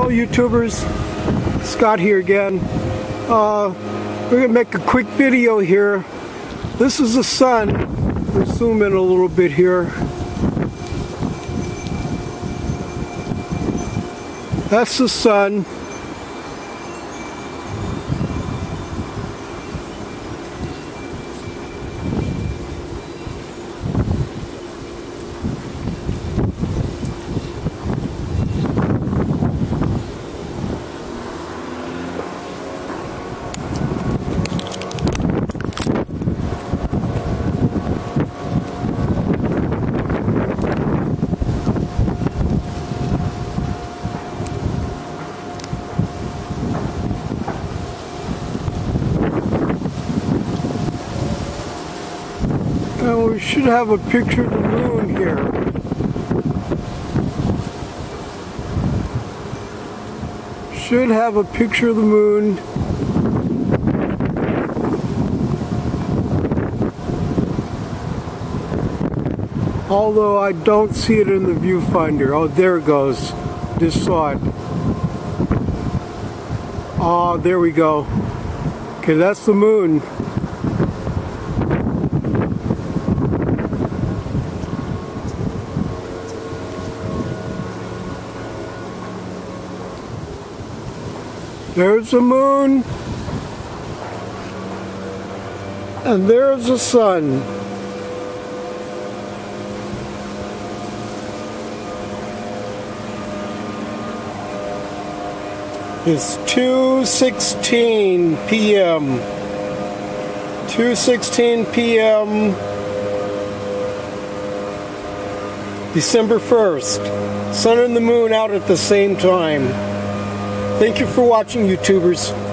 Hello YouTubers, Scott here again. Uh, we're to make a quick video here. This is the sun. We'll zoom in a little bit here. That's the sun. And we should have a picture of the moon here. Should have a picture of the moon. Although I don't see it in the viewfinder. Oh, there it goes. Just saw it. Oh, there we go. Okay, that's the moon. There's the moon. And there's the sun. It's 2.16 p.m. 2.16 p.m. December 1st. Sun and the moon out at the same time. Thank you for watching, YouTubers.